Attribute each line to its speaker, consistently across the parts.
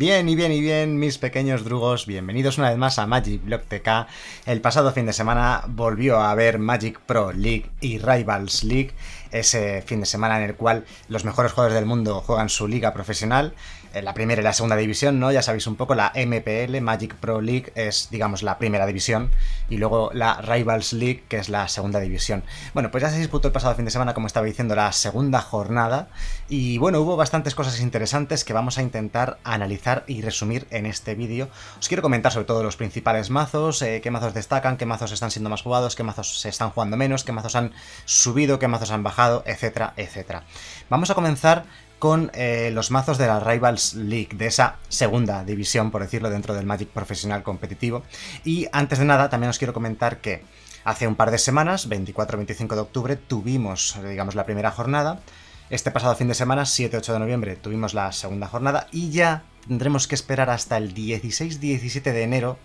Speaker 1: Bien y bien y bien, mis pequeños drugos, bienvenidos una vez más a Magic Block TK. El pasado fin de semana volvió a haber Magic Pro League y Rivals League, ese fin de semana en el cual los mejores jugadores del mundo juegan su liga profesional la primera y la segunda división, ¿no? Ya sabéis un poco, la MPL, Magic Pro League, es, digamos, la primera división, y luego la Rivals League, que es la segunda división. Bueno, pues ya se disputó el pasado fin de semana, como estaba diciendo, la segunda jornada, y bueno, hubo bastantes cosas interesantes que vamos a intentar analizar y resumir en este vídeo. Os quiero comentar sobre todo los principales mazos, eh, qué mazos destacan, qué mazos están siendo más jugados, qué mazos se están jugando menos, qué mazos han subido, qué mazos han bajado, etcétera, etcétera. Vamos a comenzar con eh, los mazos de la Rivals League, de esa segunda división, por decirlo, dentro del Magic profesional competitivo. Y antes de nada, también os quiero comentar que hace un par de semanas, 24-25 de octubre, tuvimos, digamos, la primera jornada. Este pasado fin de semana, 7-8 de noviembre, tuvimos la segunda jornada y ya tendremos que esperar hasta el 16-17 de enero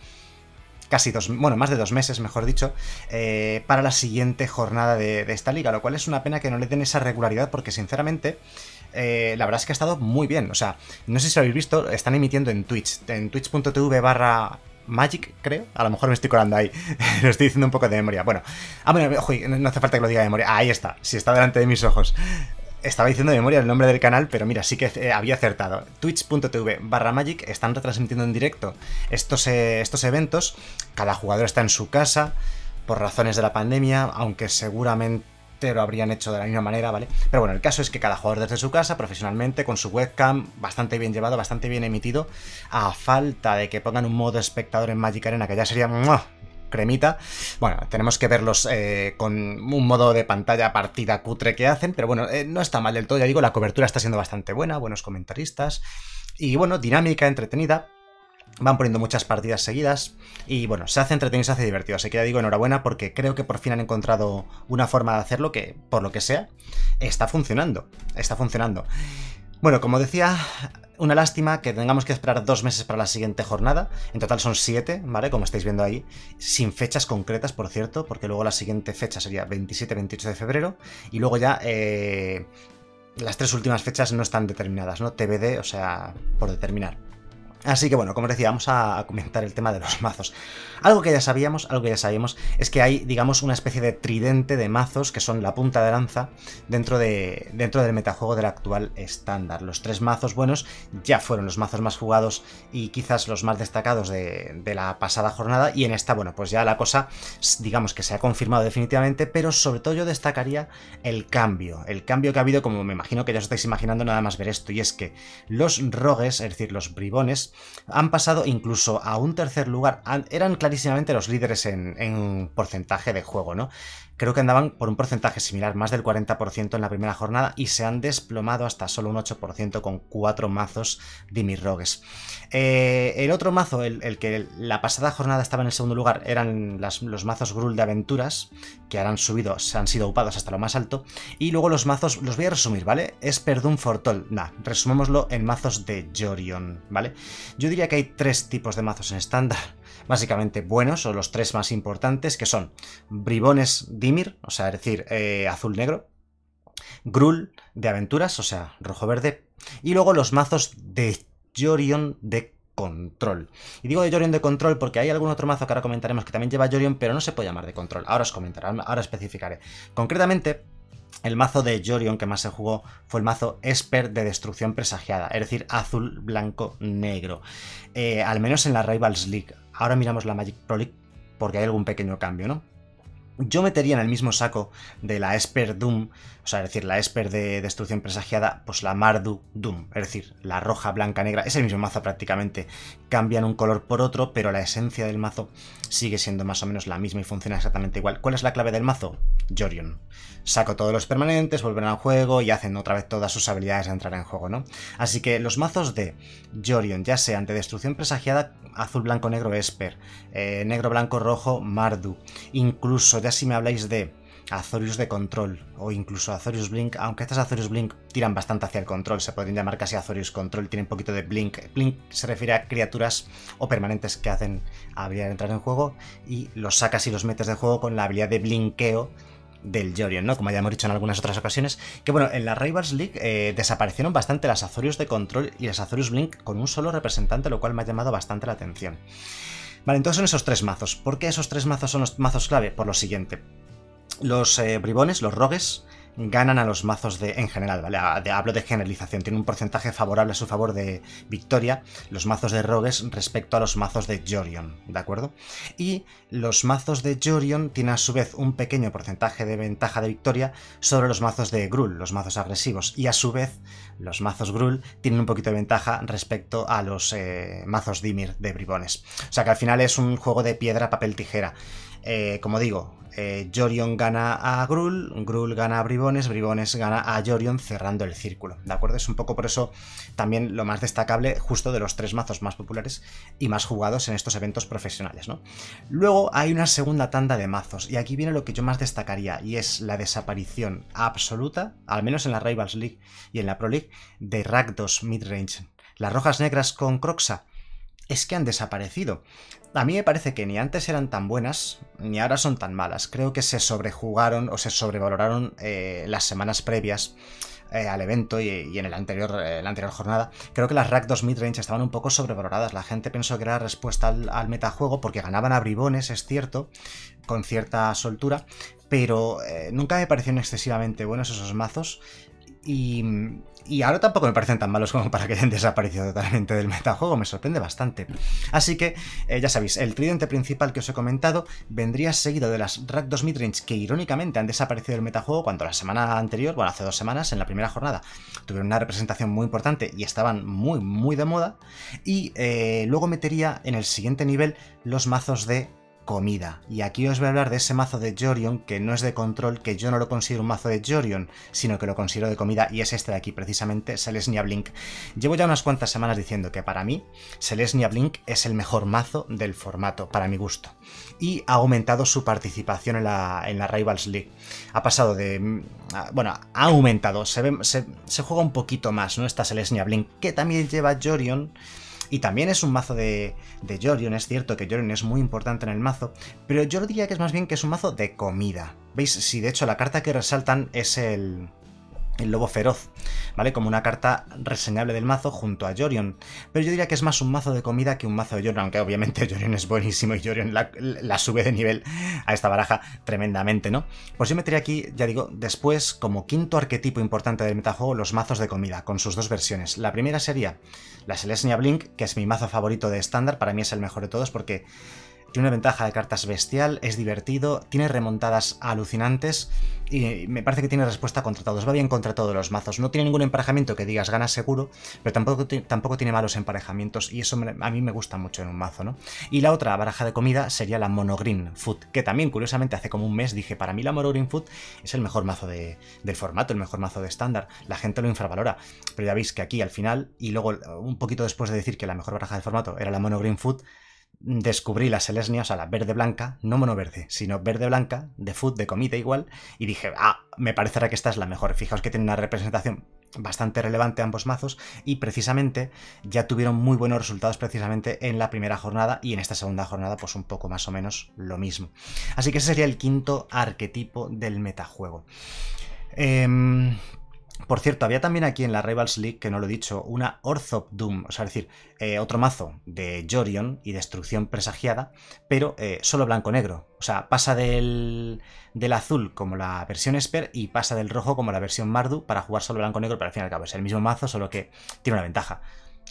Speaker 1: casi dos, bueno, más de dos meses, mejor dicho, eh, para la siguiente jornada de, esta liga, lo cual es una pena que no le den esa regularidad porque sinceramente eh, la verdad es que ha estado muy bien. O sea, no sé si lo habéis visto, están emitiendo en Twitch, en twitch.tv barra Magic, creo. A lo mejor me estoy colando ahí. lo estoy diciendo un poco de memoria. Bueno, ah, bueno, no hace falta que lo diga de memoria. Ahí está, si está delante de mis ojos. Estaba diciendo de memoria el nombre del canal, pero mira, sí que eh, había acertado. Twitch.tv barra Magic están retransmitiendo en directo estos, eh, estos eventos. Cada jugador está en su casa por razones de la pandemia, aunque seguramente lo habrían hecho de la misma manera, ¿vale? Pero bueno, el caso es que cada jugador desde su casa, profesionalmente, con su webcam, bastante bien llevado, bastante bien emitido, a falta de que pongan un modo espectador en Magic Arena, que ya sería Bueno, tenemos que verlos eh, con un modo de pantalla partida cutre que hacen, pero bueno, eh, no está mal del todo, ya digo, la cobertura está siendo bastante buena, buenos comentaristas. Y bueno, dinámica, entretenida, Van poniendo muchas partidas seguidas y bueno, se hace entretenido se hace divertido. Así que ya digo enhorabuena porque creo que por fin han encontrado una forma de hacerlo que, por lo que sea, está funcionando. Está funcionando. Bueno, como decía, una lástima que tengamos que esperar dos meses para la siguiente jornada. En total son siete, ¿vale? Como estáis viendo ahí. Sin fechas concretas, por cierto, porque luego la siguiente fecha sería 27-28 de febrero. Y luego ya eh, las tres últimas fechas no están determinadas, ¿no? TBD, o sea, por determinar. Así que bueno, como decía, vamos a comentar el tema de los mazos. Algo que ya sabíamos, algo que ya sabíamos, es que hay, digamos, una especie de tridente de mazos que son la punta de lanza dentro, de, dentro del metajuego del actual estándar. Los tres mazos buenos ya fueron los mazos más jugados y quizás los más destacados de, de la pasada jornada y en esta, bueno, pues ya la cosa, digamos que se ha confirmado definitivamente, pero sobre todo yo destacaría el cambio, el cambio que ha habido, como me imagino que ya os estáis imaginando nada más ver esto, y es que los rogues, es decir, los bribones, han pasado incluso a un tercer lugar, eran clarísimamente los líderes en, porcentaje de juego, ¿no? Creo que andaban por un porcentaje similar, más del 40% en la primera jornada, y se han desplomado hasta solo un 8% con cuatro mazos Dimir Rogues. Eh, el otro mazo, el, que la pasada jornada estaba en el segundo lugar, eran los mazos Grul de aventuras, que ahora han subido, se han sido upados hasta lo más alto, y luego los mazos, los voy a resumir, ¿vale? Es Perdun Fortol, nah, resumémoslo en mazos de Jorion, ¿vale? Yo diría que hay tres tipos de mazos en estándar básicamente buenos, o los tres más importantes, que son Bribones Dimir, o sea, es decir, eh, azul-negro, Grul de aventuras, o sea, rojo-verde, y luego los mazos de Jorion de control. Y digo de Jorion de control porque hay algún otro mazo que ahora comentaremos que también lleva Jorion, pero no se puede llamar de control. Ahora os comentaré, ahora especificaré. Concretamente, el mazo de Jorion que más se jugó fue el mazo Esper de destrucción presagiada, es decir, azul, blanco, negro. Eh, al menos en la Rivals League. Ahora miramos la Magic Pro League porque hay algún pequeño cambio, ¿no? Yo metería en el mismo saco de la Esper Doom, o sea, es decir, la Esper de destrucción presagiada, pues la Mardu Doom, es decir, la roja, blanca, negra, es el mismo mazo prácticamente. Cambian un color por otro, pero la esencia del mazo sigue siendo más o menos la misma y funciona exactamente igual. ¿Cuál es la clave del mazo? Jorion. Saco todos los permanentes, vuelven al juego y hacen otra vez todas sus habilidades a entrar en juego, ¿no? Así que los mazos de Jorion, ya sean de destrucción presagiada, azul, blanco, negro, Esper, eh, negro, blanco, rojo, Mardu, incluso ya si me habláis de Azorius de control o incluso Azorius Blink, aunque estas Azorius Blink tiran bastante hacia el control, se podrían llamar casi Azorius Control, tienen un poquito de Blink. Blink se refiere a criaturas o permanentes que hacen habilidad de entrar en juego y los sacas y los metes de juego con la habilidad de blinkeo del Jorion, ¿no? Como ya hemos dicho en algunas otras ocasiones. Que bueno, en la Rivals League eh, desaparecieron bastante las Azorius de control y las Azorius Blink con un solo representante, lo cual me ha llamado bastante la atención. Vale, entonces son esos tres mazos. ¿Por qué esos tres mazos son los mazos clave? Por lo siguiente. Los eh, bribones, los rogues, ganan a los mazos de, en general, ¿vale? hablo de generalización, tiene un porcentaje favorable a su favor de victoria los mazos de Rogues respecto a los mazos de Jorion, ¿de acuerdo? Y los mazos de Jorion tienen a su vez un pequeño porcentaje de ventaja de victoria sobre los mazos de Grul, los mazos agresivos, y a su vez los mazos Grul tienen un poquito de ventaja respecto a los eh, mazos Dimir de Bribones. O sea que al final es un juego de piedra, papel, tijera. Eh, como digo, eh, Jorion gana a Grul, Grul gana a Bribones, Bribones gana a Jorion cerrando el círculo, ¿de acuerdo? Es un poco por eso también lo más destacable justo de los tres mazos más populares y más jugados en estos eventos profesionales, ¿no? Luego hay una segunda tanda de mazos y aquí viene lo que yo más destacaría y es la desaparición absoluta, al menos en la Rivals League y en la Pro League, de Rakdos Midrange. Las rojas negras con Croxa es que han desaparecido. A mí me parece que ni antes eran tan buenas, ni ahora son tan malas. Creo que se sobrejugaron o se sobrevaloraron eh, las semanas previas eh, al evento y, en el anterior, eh, la anterior jornada. Creo que las Rack 2 Midrange estaban un poco sobrevaloradas. La gente pensó que era respuesta al, metajuego porque ganaban a bribones, es cierto, con cierta soltura, pero nunca me parecieron excesivamente buenos esos mazos. Y, ahora tampoco me parecen tan malos como para que hayan desaparecido totalmente del metajuego, me sorprende bastante. Así que, eh, ya sabéis, el tridente principal que os he comentado vendría seguido de las Rack 2 Midrange que irónicamente han desaparecido del metajuego cuando la semana anterior, bueno, hace dos semanas, en la primera jornada, tuvieron una representación muy importante y estaban muy, muy de moda. Y eh, luego metería en el siguiente nivel los mazos de comida. Y aquí os voy a hablar de ese mazo de Jorion que no es de control, que yo no lo considero un mazo de Jorion, sino que lo considero de comida y es este de aquí, precisamente, Selesnya Blink. Llevo ya unas cuantas semanas diciendo que para mí Selesnya Blink es el mejor mazo del formato, para mi gusto. Y ha aumentado su participación en la, en la Rivals League. Ha pasado de... Mm, bueno, ha aumentado, se, ve, se, juega un poquito más, ¿no? Esta Selesnya Blink, que también lleva Jorion y también es un mazo de, de Jorion, es cierto que Jorion es muy importante en el mazo, pero yo diría que es más bien que es un mazo de comida. ¿Veis? Si de hecho la carta que resaltan es el, el lobo feroz, ¿vale? Como una carta reseñable del mazo junto a Jorion. Pero yo diría que es más un mazo de comida que un mazo de Jorion, aunque obviamente Jorion es buenísimo y Jorion la, sube de nivel a esta baraja tremendamente, ¿no? Pues yo metería aquí, ya digo, después como quinto arquetipo importante del metajuego los mazos de comida, con sus dos versiones. La primera sería la Selesnya Blink, que es mi mazo favorito de estándar, para mí es el mejor de todos porque tiene una ventaja de cartas bestial, es divertido, tiene remontadas alucinantes y me parece que tiene respuesta contra todos. Va bien contra todos los mazos. No tiene ningún emparejamiento que digas gana seguro, pero tampoco, tampoco tiene malos emparejamientos y eso a mí me gusta mucho en un mazo, ¿no? Y la otra baraja de comida sería la Monogreen Food, que también curiosamente hace como un mes dije, para mí la Monogreen Food es el mejor mazo de, del formato, el mejor mazo de estándar. La gente lo infravalora, pero ya veis que aquí al final, y luego un poquito después de decir que la mejor baraja del formato era la Monogreen Food, descubrí la Selesnia, o sea, la verde blanca, no mono verde, sino verde blanca, de food, de comida igual, y dije, ah, me parecerá que esta es la mejor. Fijaos que tiene una representación bastante relevante ambos mazos y precisamente ya tuvieron muy buenos resultados precisamente en la primera jornada y en esta segunda jornada pues un poco más o menos lo mismo. Así que ese sería el quinto arquetipo del metajuego. Eh, por cierto, había también aquí en la Rivals League, que no lo he dicho, una Orthop Doom, o sea, es decir, eh, otro mazo de Jorion y destrucción presagiada, pero eh, solo blanco-negro. O sea, pasa del, del, azul como la versión Esper y pasa del rojo como la versión Mardu para jugar solo blanco-negro, pero al fin y al cabo es el mismo mazo, solo que tiene una ventaja.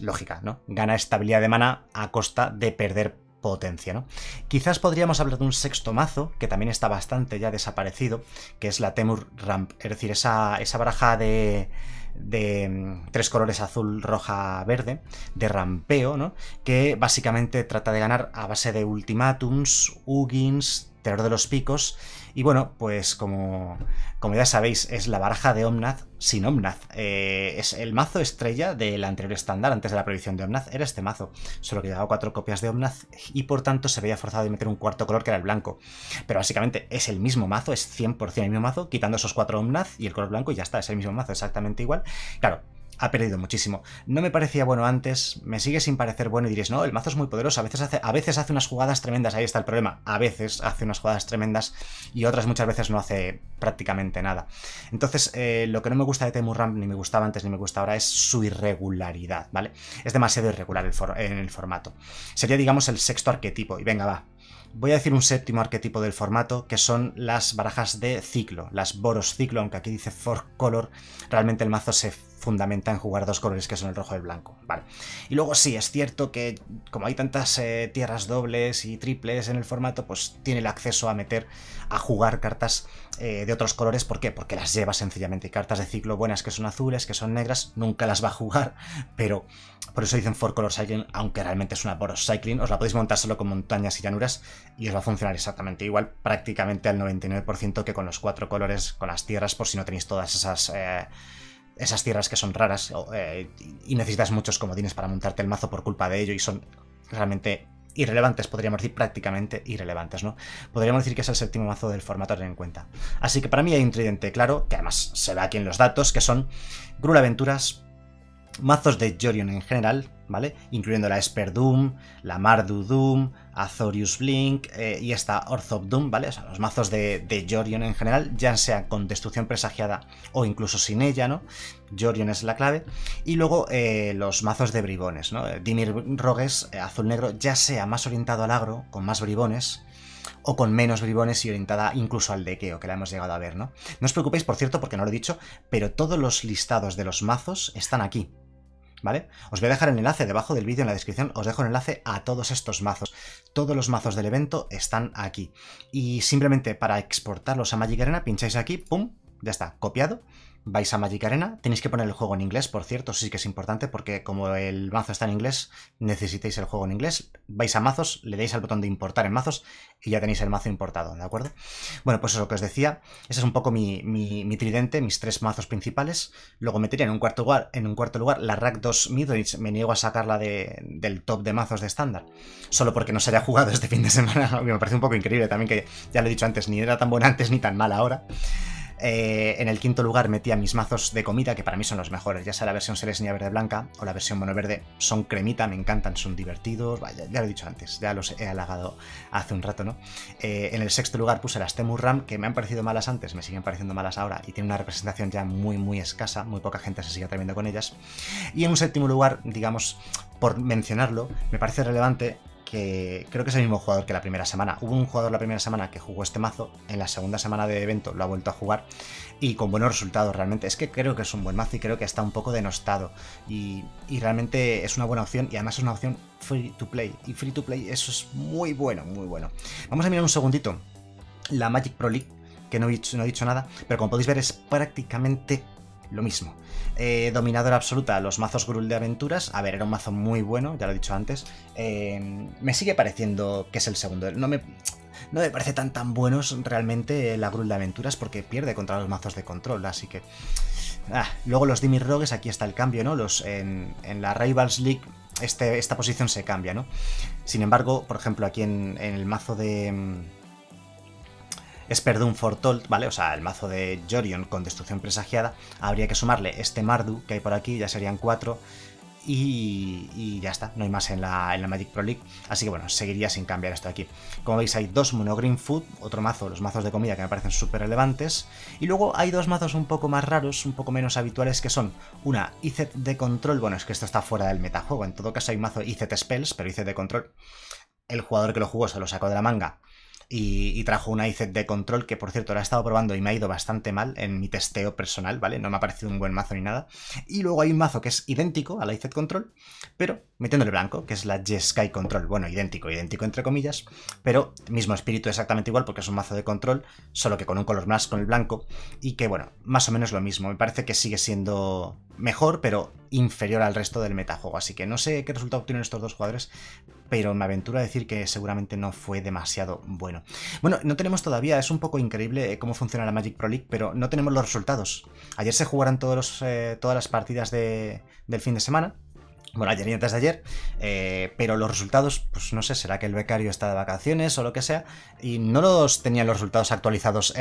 Speaker 1: Lógica, ¿no? Gana estabilidad de mana a costa de perder potencia, ¿no? Quizás podríamos hablar de un sexto mazo, que también está bastante ya desaparecido, que es la Temur Ramp, es decir, esa, esa baraja de, de mm, tres colores azul, roja, verde, de rampeo, ¿no? Que básicamente trata de ganar a base de ultimátums, Ugins, terror de los picos y bueno, pues como, como ya sabéis, es la baraja de Omnath sin Omnath. Eh, es el mazo estrella del anterior estándar, antes de la prohibición de Omnath, era este mazo. Solo que llevaba cuatro copias de Omnath y por tanto se veía forzado de meter un cuarto color que era el blanco. Pero básicamente es el mismo mazo, es 100% el mismo mazo, quitando esos cuatro Omnath y el color blanco y ya está, es el mismo mazo, exactamente igual. Claro, ha perdido muchísimo. No me parecía bueno antes, me sigue sin parecer bueno y diréis, no, el mazo es muy poderoso, a veces hace, a veces hace unas jugadas tremendas, ahí está el problema, a veces hace unas jugadas tremendas y otras muchas veces no hace prácticamente nada. Entonces, eh, lo que no me gusta de Temurram, ni me gustaba antes ni me gusta ahora, es su irregularidad, ¿vale? Es demasiado irregular en el formato. Sería, digamos, el sexto arquetipo, y venga, va, Voy a decir un séptimo arquetipo del formato, que son las barajas de ciclo, las Boros ciclo, aunque aquí dice Four Color, realmente el mazo se fundamenta en jugar dos colores que son el rojo y el blanco. Vale. Y luego sí, es cierto que como hay tantas eh, tierras dobles y triples en el formato, pues tiene el acceso a meter, a jugar cartas eh, de otros colores. ¿Por qué? Porque las lleva sencillamente. Cartas de ciclo buenas que son azules, que son negras, nunca las va a jugar, pero por eso dicen Four Color Cycling, aunque realmente es una Boros Cycling. Os la podéis montar solo con montañas y llanuras y os va a funcionar exactamente igual, prácticamente al 99% que con los cuatro colores, con las tierras, por si no tenéis todas esas... Eh, esas tierras que son raras eh, y necesitas muchos comodines para montarte el mazo por culpa de ello y son realmente irrelevantes, podríamos decir prácticamente irrelevantes, ¿no? Podríamos decir que es el séptimo mazo del formato a tener en cuenta. Así que para mí hay un tridente claro, que además se ve aquí en los datos, que son Grul Aventuras, mazos de Jorion en general, ¿vale? Incluyendo la Esper Doom, la Mardu Doom, Azorius Blink eh, y esta Orthop Doom, ¿vale? O sea, los mazos de, Jorion en general, ya sea con destrucción presagiada o incluso sin ella, ¿no? Jorion es la clave. Y luego eh, los mazos de bribones, ¿no? Dimir Rogues, eh, azul-negro, ya sea más orientado al agro, con más bribones, o con menos bribones y orientada incluso al dequeo, que la hemos llegado a ver, ¿no? No os preocupéis, por cierto, porque no lo he dicho, pero todos los listados de los mazos están aquí, ¿vale? Os voy a dejar el enlace debajo del vídeo en la descripción, os dejo el enlace a todos estos mazos. Todos los mazos del evento están aquí. Y simplemente para exportarlos a Magic Arena, pincháis aquí, pum, ya está, copiado vais a Magic Arena. Tenéis que poner el juego en inglés, por cierto, sí que es importante porque como el mazo está en inglés, necesitáis el juego en inglés. Vais a mazos, le dais al botón de importar en mazos y ya tenéis el mazo importado, ¿de acuerdo? Bueno, pues eso es lo que os decía. Ese es un poco mi, tridente, mis tres mazos principales. Luego metería en un cuarto lugar, en un cuarto lugar la Rack 2 Midrange. Me niego a sacarla de, del top de mazos de estándar. Solo porque no se haya jugado este fin de semana. Me parece un poco increíble también que, ya lo he dicho antes, ni era tan buena antes ni tan mala ahora. Eh, en el quinto lugar metía mis mazos de comida, que para mí son los mejores, ya sea la versión Selesnia verde blanca o la versión mono verde. Son cremita, me encantan, son divertidos. Vaya, ya lo he dicho antes, ya los he halagado hace un rato, ¿no? Eh, en el sexto lugar puse las Temurram, que me han parecido malas antes, me siguen pareciendo malas ahora, y tiene una representación ya muy, muy escasa, muy poca gente se sigue atreviendo con ellas. Y en un séptimo lugar, digamos, por mencionarlo, me parece relevante creo que es el mismo jugador que la primera semana. Hubo un jugador la primera semana que jugó este mazo, en la segunda semana de evento lo ha vuelto a jugar y con buenos resultados realmente. Es que creo que es un buen mazo y creo que está un poco denostado y, realmente es una buena opción y además es una opción free to play. Y free to play eso es muy bueno, muy bueno. Vamos a mirar un segundito la Magic Pro League, que no he dicho, no he dicho nada, pero como podéis ver es prácticamente lo mismo. Eh, dominadora absoluta, los mazos Grul de aventuras. A ver, era un mazo muy bueno, ya lo he dicho antes. Eh, me sigue pareciendo que es el segundo. No me, no me parece tan tan buenos realmente la Grul de aventuras porque pierde contra los mazos de control, así que... Ah, luego los Dimir Rogues, aquí está el cambio, ¿no? Los, en, la Rivals League este, esta posición se cambia, ¿no? Sin embargo, por ejemplo, aquí en el mazo de es Perdun Fortold, ¿vale? O sea, el mazo de Jorion con destrucción presagiada. Habría que sumarle este Mardu que hay por aquí, ya serían cuatro. Y, ya está, no hay más en la, en la, Magic Pro League. Así que bueno, seguiría sin cambiar esto aquí. Como veis, hay dos Mono Green Food, otro mazo, los mazos de comida que me parecen súper relevantes. Y luego hay dos mazos un poco más raros, un poco menos habituales, que son una IZ de control. Bueno, es que esto está fuera del metajuego. En todo caso, hay mazo IZ Spells, pero IZ de control. El jugador que lo jugó se lo sacó de la manga y, trajo una IZ de control que por cierto la he estado probando y me ha ido bastante mal en mi testeo personal, ¿vale? No me ha parecido un buen mazo ni nada. Y luego hay un mazo que es idéntico a la IZ control, pero metiendo el blanco, que es la Jeskai control. Bueno, idéntico, idéntico entre comillas, pero mismo espíritu exactamente igual porque es un mazo de control, solo que con un color más con el blanco y que bueno, más o menos lo mismo. Me parece que sigue siendo mejor, pero inferior al resto del metajuego. Así que no sé qué resultado obtienen estos dos jugadores, pero me aventuro a decir que seguramente no fue demasiado bueno. Bueno, no tenemos todavía, es un poco increíble eh, cómo funciona la Magic Pro League, pero no tenemos los resultados. Ayer se jugaron todos eh, todas las partidas del fin de semana. Bueno, ayer y antes de ayer, eh, pero los resultados, pues no sé, será que el becario está de vacaciones o lo que sea, y no los tenían los resultados actualizados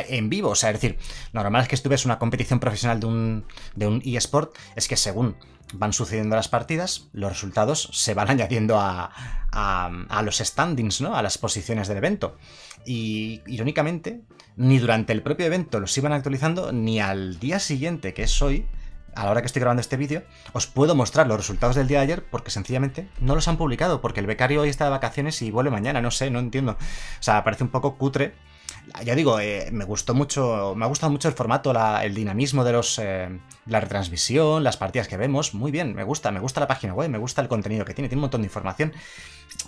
Speaker 1: en vivo. O sea, es decir, lo normal es que estuviese una competición profesional de un, de un eSport, es que según van sucediendo las partidas, los resultados se van añadiendo a, a, los standings, ¿no? A las posiciones del evento. Y irónicamente, ni durante el propio evento los iban actualizando, ni al día siguiente, que es hoy, a la hora que estoy grabando este vídeo, os puedo mostrar los resultados del día de ayer porque sencillamente no los han publicado, porque el becario hoy está de vacaciones y vuelve mañana, no sé, no entiendo. O sea, parece un poco cutre ya digo, eh, me gustó mucho, me ha gustado mucho el formato, el dinamismo de los, eh, la retransmisión, las partidas que vemos, muy bien, me gusta, me gusta la página web, me gusta el contenido que tiene, tiene un montón de información.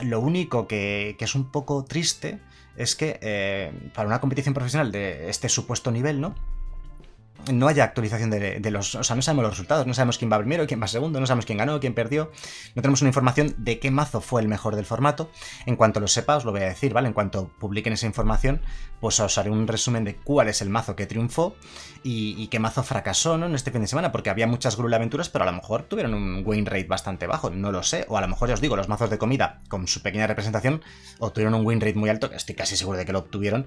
Speaker 1: Lo único que, es un poco triste es que eh, para una competición profesional de este supuesto nivel, ¿no? No haya actualización de, los... O sea, no sabemos los resultados, no sabemos quién va primero, quién va segundo, no sabemos quién ganó, quién perdió. No tenemos una información de qué mazo fue el mejor del formato. En cuanto lo sepa, os lo voy a decir, ¿vale? En cuanto publiquen esa información, pues os haré un resumen de cuál es el mazo que triunfó y, qué mazo fracasó, ¿no? En este fin de semana, porque había muchas Grul aventuras, pero a lo mejor tuvieron un win rate bastante bajo, no lo sé. O a lo mejor, ya os digo, los mazos de comida, con su pequeña representación, obtuvieron un win rate muy alto, que estoy casi seguro de que lo obtuvieron,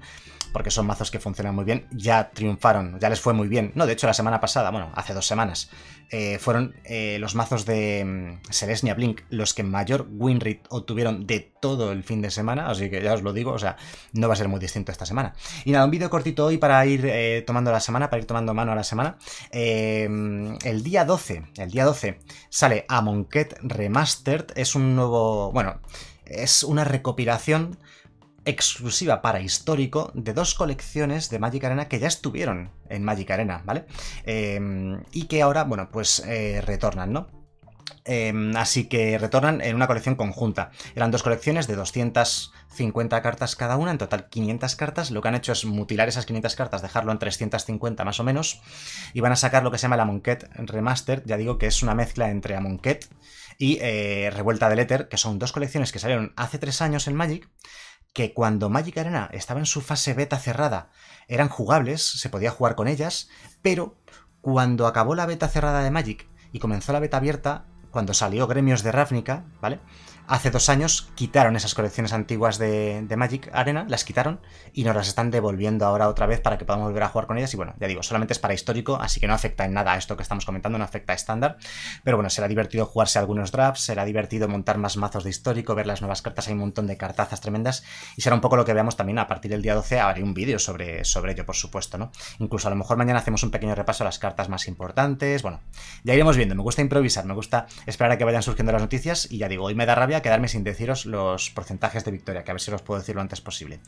Speaker 1: porque son mazos que funcionan muy bien, ya triunfaron, ya les fue muy bien. No, de hecho, la semana pasada, bueno, hace dos semanas, eh, fueron eh, los mazos de mm, Selesnia Blink los que mayor win rate obtuvieron de todo el fin de semana, así que ya os lo digo, o sea, no va a ser muy distinto esta semana. Y nada, un vídeo cortito hoy para ir eh, tomando la semana, para ir tomando mano a la semana. el día 12, el día 12 sale Amonkhet Remastered, es un nuevo, bueno, es una recopilación exclusiva para histórico de dos colecciones de Magic Arena que ya estuvieron en Magic Arena, ¿vale? Em, y que ahora, bueno, pues eh, retornan, ¿no? Em, así que retornan en una colección conjunta. Eran dos colecciones de 250 cartas cada una, en total 500 cartas. Lo que han hecho es mutilar esas 500 cartas, dejarlo en 350 más o menos. Y van a sacar lo que se llama la Amonkhet Remastered. Ya digo que es una mezcla entre Amonkhet y eh, Revuelta del Éter, que son dos colecciones que salieron hace tres años en Magic que cuando Magic Arena estaba en su fase beta cerrada eran jugables, se podía jugar con ellas, pero cuando acabó la beta cerrada de Magic y comenzó la beta abierta, cuando salió Gremios de Ravnica, ¿vale? Hace dos años quitaron esas colecciones antiguas de, Magic Arena, las quitaron y nos las están devolviendo ahora otra vez para que podamos volver a jugar con ellas. Y bueno, ya digo, solamente es para histórico, así que no afecta en nada a esto que estamos comentando, no afecta a estándar. Pero bueno, será divertido jugarse algunos drafts, será divertido montar más mazos de histórico, ver las nuevas cartas, hay un montón de cartazas tremendas y será un poco lo que veamos también a partir del día 12. Haré un vídeo sobre, sobre ello, por supuesto, ¿no? Incluso a lo mejor mañana hacemos un pequeño repaso a las cartas más importantes. Bueno, ya iremos viendo. Me gusta improvisar, me gusta esperar a que vayan surgiendo las noticias y ya digo, hoy me da rabia quedarme sin deciros los porcentajes de victoria, que a ver si los puedo decir lo antes posible.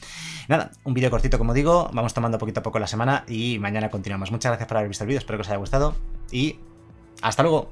Speaker 1: Nada, un vídeo cortito como digo, vamos tomando poquito a poco la semana y mañana continuamos. Muchas gracias por haber visto el vídeo, espero que os haya gustado y hasta luego.